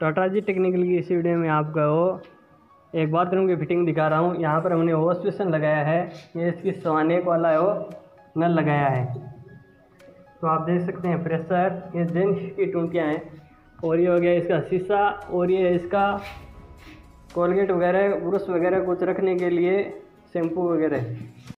टाटा जी technical की इस video में आपका वो एक बाथरूम की फिटिंग दिखा रहा हूँ। यहाँ पर हमने वॉश बेसन लगाया है, ये इसकी सवानेक वाला है वो नल लगाया है। तो आप देख सकते हैं, प्रेशर, ये जेंस की टूटियाँ हैं और ये हो गया इसका शीशा और ये इसका कोलगेट वगैरह, ब्रश वगैरह कुछ रखने के लिए शैम्पू वगैरह।